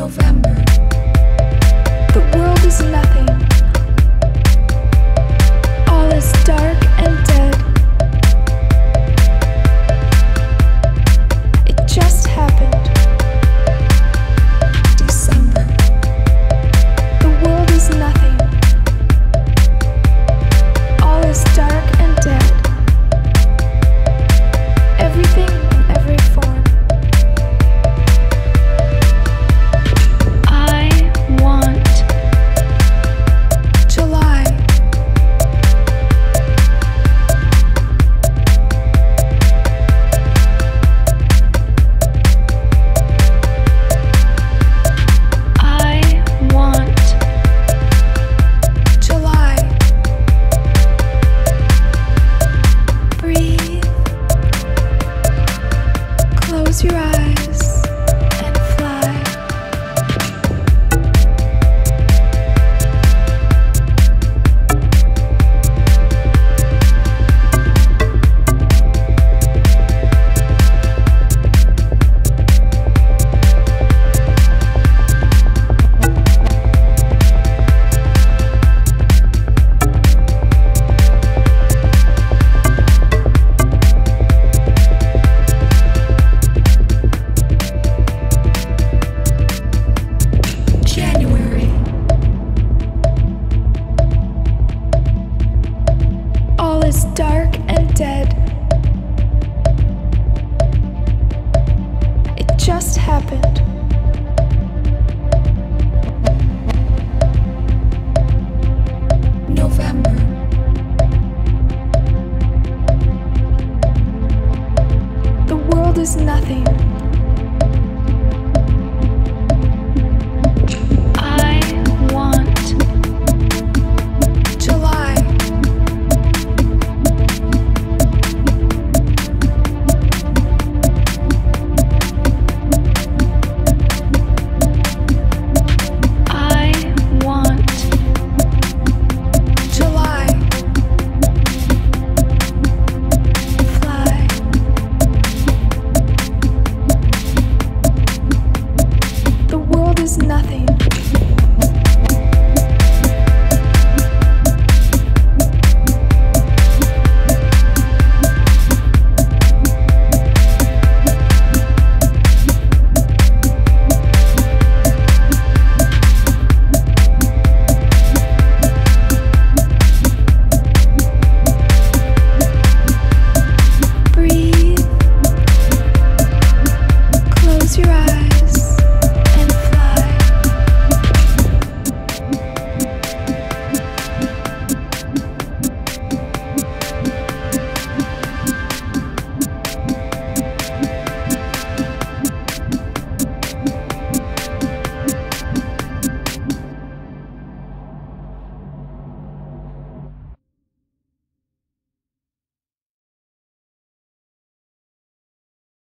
November. The world is nothing. Your eyes Is dark and dead. It just happened. November. The world is nothing.